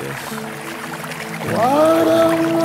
this. What a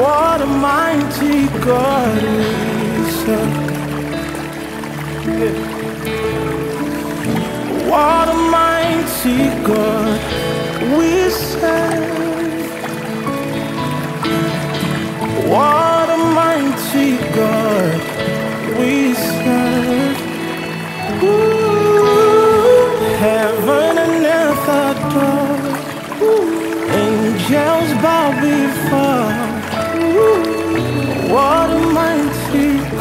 what a mighty God is. What a mighty God we serve. What a mighty God we serve. Ooh, heaven and earth adore. Angels bow before.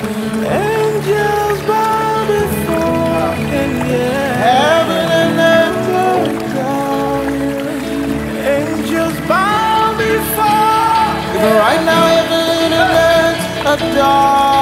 Angels bow before before Even right now, heaven and earth adore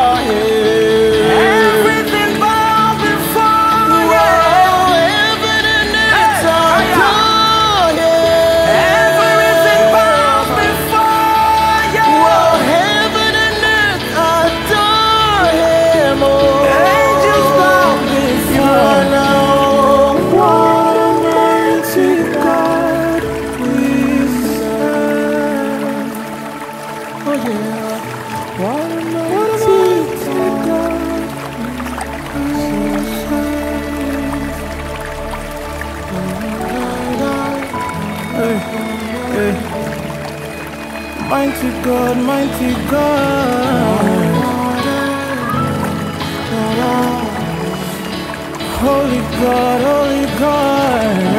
Mighty God, mighty God. Holy God, holy God.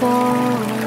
fall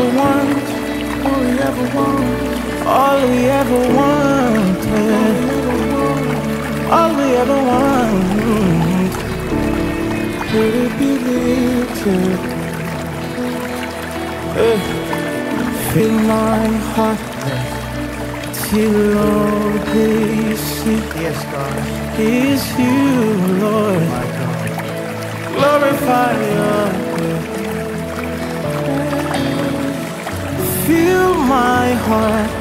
ever want, all we ever want, all we ever wanted, all we ever wanted. Could mm-hmm. it be little? Eh, uh, feel my heart till all they see yes, God. is you, Lord. Glorify more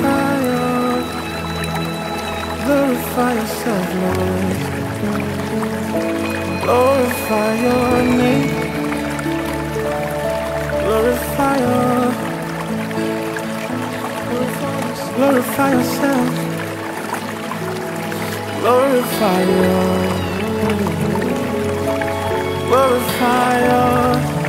fire, glorify. Glorify your name, glorify your, glorify yourself, glorify your, glorify your.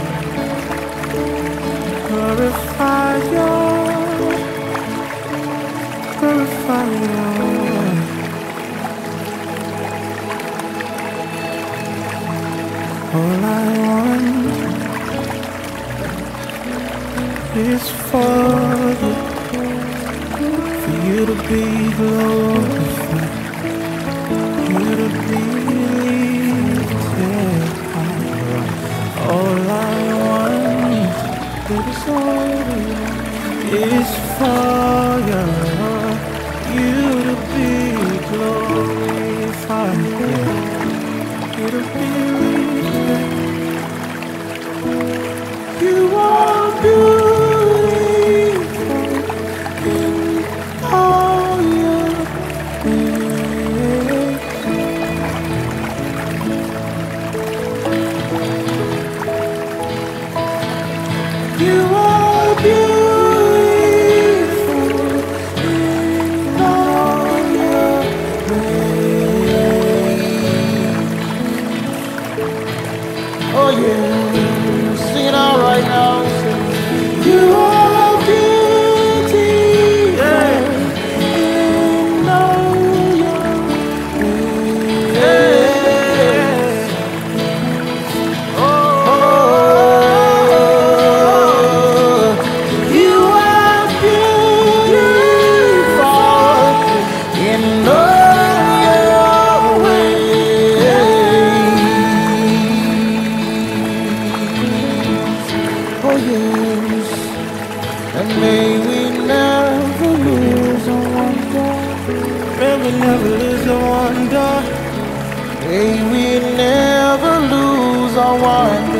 Baby, sorry It's for you to be glorified. wonder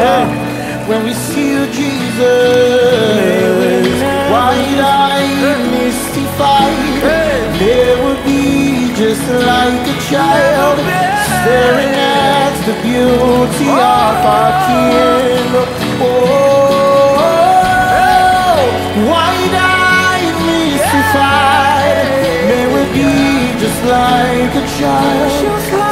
yeah. when we see you, Jesus. Wide eyed, mystified, there will be just like a child staring at the beauty of our King. Oh, wide eyed, mystified, there will be just like a child.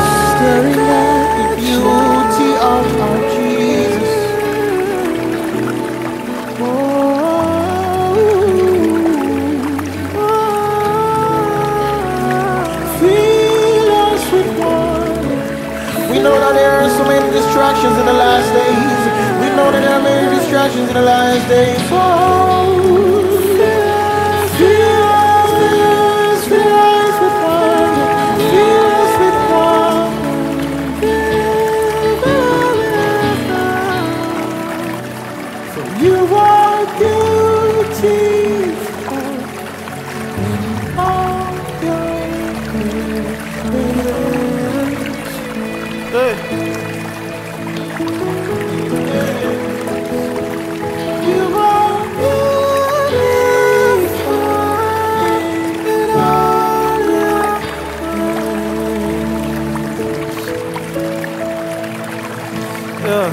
In the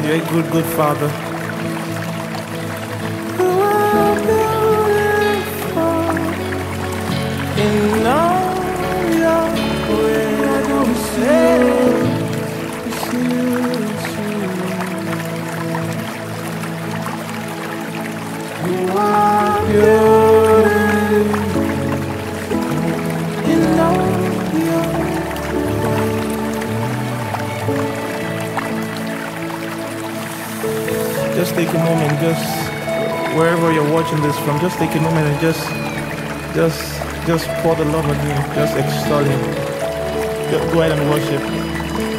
Oh, you're a good, good father. Take a moment, just wherever you're watching this from, just take a moment and just, just, just pour the love on Him, just extol Him. Just go ahead and worship.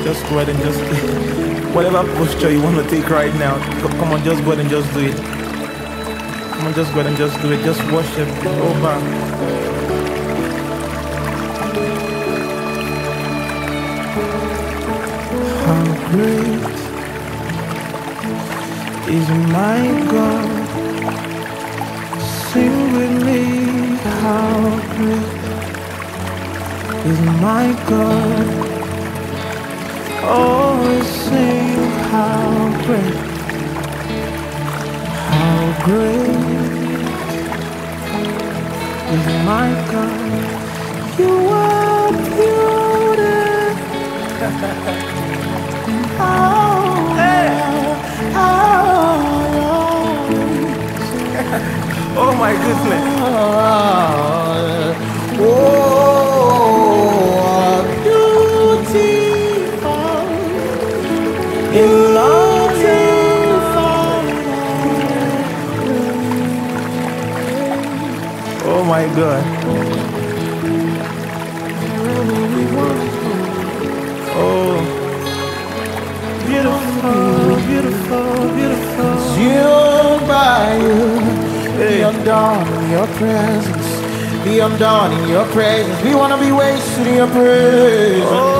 Just go ahead and just, whatever posture you want to take right now, come on, just go ahead and just do it. Come on, just go ahead and just do it. Just worship over. How great is my God? Sing with me, how great is my God? Oh, sing how great, how great is my God? You are beautiful. Oh my goodness. Ah. Oh, beautiful in Oh my God. Oh, beautiful, beautiful, beautiful. Consumed by you, undone in your presence, be undone in your presence. We want to be wasted in your presence.